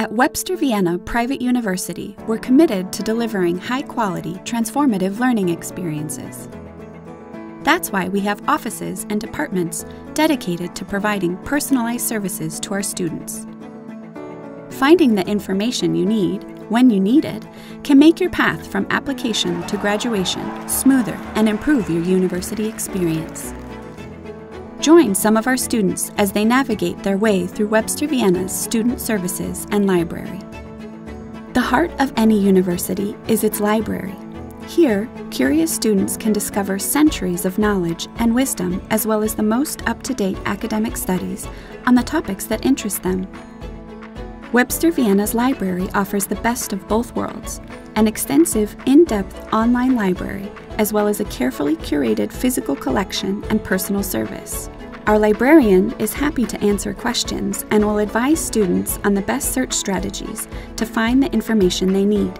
At Webster Vienna Private University, we're committed to delivering high quality, transformative learning experiences. That's why we have offices and departments dedicated to providing personalized services to our students. Finding the information you need, when you need it, can make your path from application to graduation smoother and improve your university experience. Join some of our students as they navigate their way through Webster Vienna's student services and library. The heart of any university is its library. Here, curious students can discover centuries of knowledge and wisdom as well as the most up to date academic studies on the topics that interest them. Webster Vienna's library offers the best of both worlds an extensive, in depth online library, as well as a carefully curated physical collection and personal service. Our librarian is happy to answer questions and will advise students on the best search strategies to find the information they need.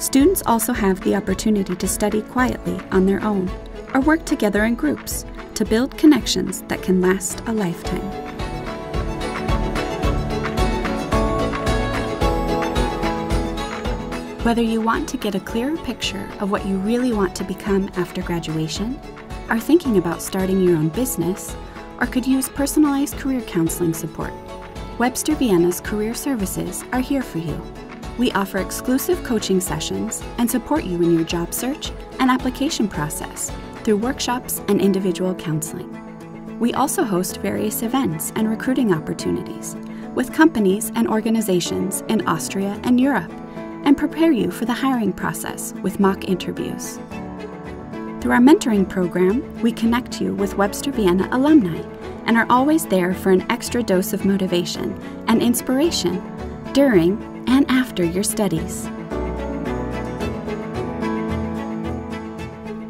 Students also have the opportunity to study quietly on their own or work together in groups to build connections that can last a lifetime. Whether you want to get a clearer picture of what you really want to become after graduation, are thinking about starting your own business, or could use personalized career counseling support, Webster Vienna's career services are here for you. We offer exclusive coaching sessions and support you in your job search and application process through workshops and individual counseling. We also host various events and recruiting opportunities with companies and organizations in Austria and Europe and prepare you for the hiring process with mock interviews. Through our mentoring program, we connect you with Webster Vienna alumni and are always there for an extra dose of motivation and inspiration during and after your studies.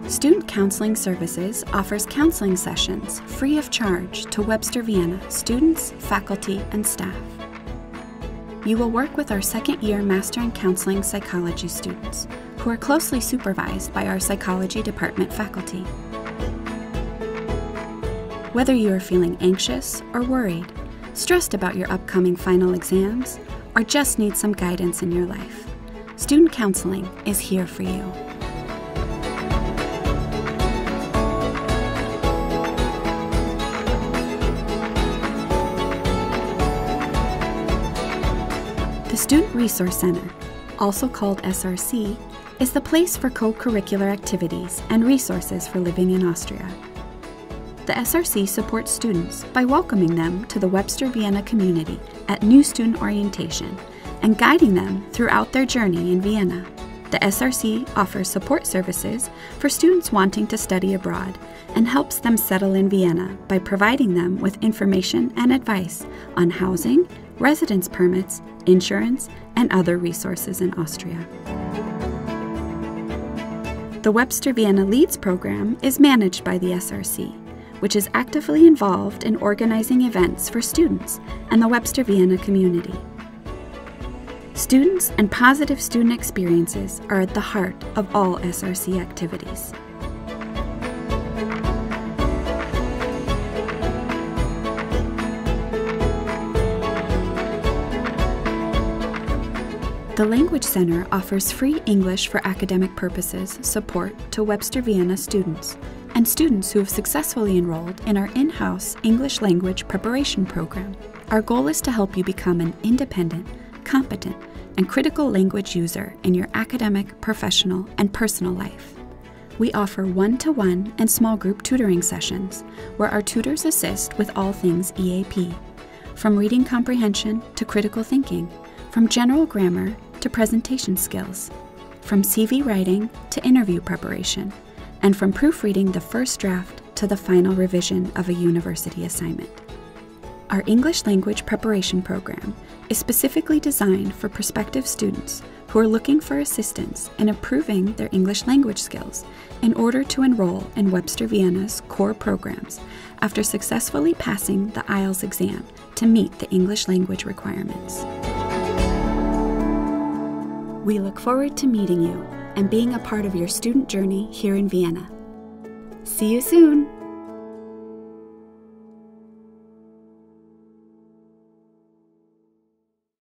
Student Counseling Services offers counseling sessions free of charge to Webster Vienna students, faculty, and staff you will work with our second year Master in Counseling Psychology students, who are closely supervised by our Psychology Department faculty. Whether you are feeling anxious or worried, stressed about your upcoming final exams, or just need some guidance in your life, student counseling is here for you. Student Resource Center, also called SRC, is the place for co curricular activities and resources for living in Austria. The SRC supports students by welcoming them to the Webster Vienna community at new student orientation and guiding them throughout their journey in Vienna. The SRC offers support services for students wanting to study abroad and helps them settle in Vienna by providing them with information and advice on housing, residence permits, insurance, and other resources in Austria. The Webster Vienna Leads program is managed by the SRC, which is actively involved in organizing events for students and the Webster Vienna community. Students and positive student experiences are at the heart of all SRC activities. The Language Center offers free English for academic purposes support to Webster Vienna students and students who have successfully enrolled in our in house English language preparation program. Our goal is to help you become an independent, competent, and critical language user in your academic, professional, and personal life. We offer one to one and small group tutoring sessions where our tutors assist with all things EAP, from reading comprehension to critical thinking, from general grammar to presentation skills, from CV writing to interview preparation, and from proofreading the first draft to the final revision of a university assignment. Our English language preparation program is specifically designed for prospective students who are looking for assistance in improving their English language skills in order to enroll in Webster Vienna's core programs after successfully passing the IELTS exam to meet the English language requirements. We look forward to meeting you and being a part of your student journey here in Vienna. See you soon!